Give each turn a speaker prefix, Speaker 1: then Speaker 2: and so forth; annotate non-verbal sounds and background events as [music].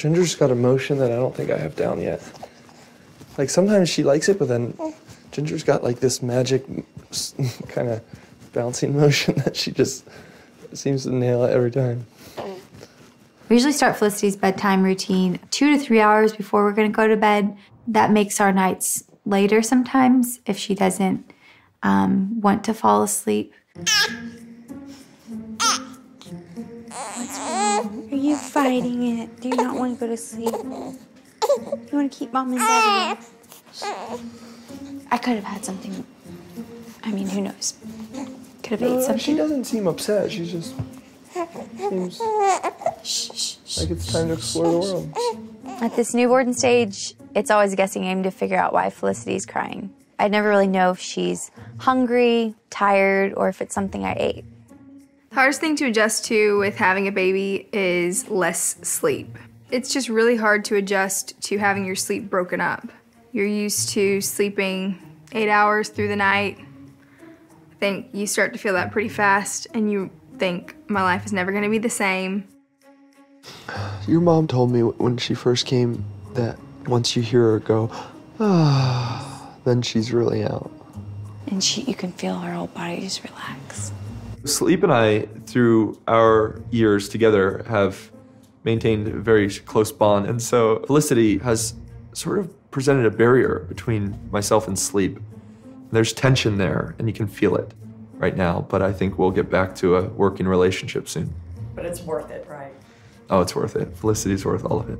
Speaker 1: Jinger's got a motion that I don't think I have down yet. Like sometimes she likes it, but then Jinger's got like this magic [laughs] kind of bouncing motion [laughs] that she just seems to nail it every time.
Speaker 2: We usually start Felicity's bedtime routine two to three hours before we're going to go to bed. That makes our nights later sometimes if she doesn't um, want to fall asleep.
Speaker 3: You fighting it? Do you not want to go to sleep? You want to keep mom and dad
Speaker 2: I could have had something. I mean, who knows? Could have ate something.
Speaker 1: she doesn't seem upset. She just seems like it's time to explore the world.
Speaker 2: At this newborn stage, it's always a guessing game to figure out why Felicity's crying. I never really know if she's hungry, tired, or if it's something I ate.
Speaker 4: The hardest thing to adjust to with having a baby is less sleep. It's just really hard to adjust to having your sleep broken up. You're used to sleeping eight hours through the night. I think you start to feel that pretty fast, and you think, my life is never gonna be the same.
Speaker 1: Your mom told me when she first came that once you hear her go, ah, then she's really out.
Speaker 3: And she, you can feel her whole body just relax.
Speaker 5: Sleep and I, through our years together, have maintained a very close bond. And so Felicity has sort of presented a barrier between myself and sleep. There's tension there, and you can feel it right now, but I think we'll get back to a working relationship soon.
Speaker 6: But it's worth it, right?
Speaker 5: Oh, it's worth it. Felicity's worth all of it.